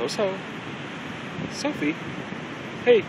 So so. Sophie. Hey.